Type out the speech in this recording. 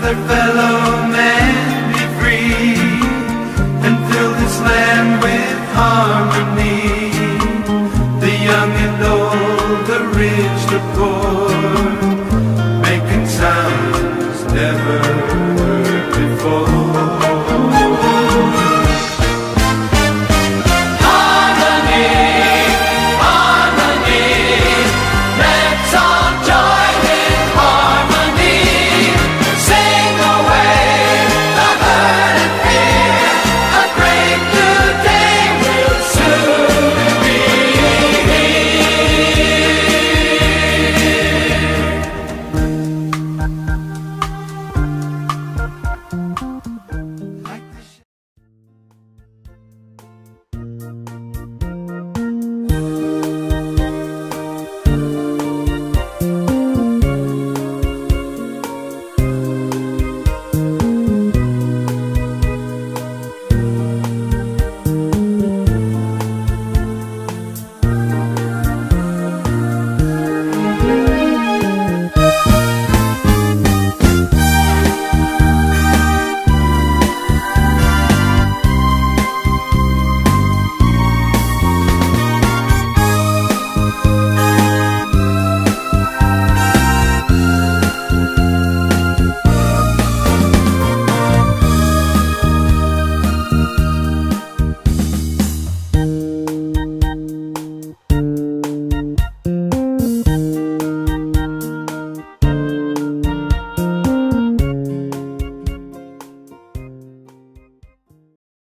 their fellow man be free and fill this land with harmony. The young and old, the rich, the poor,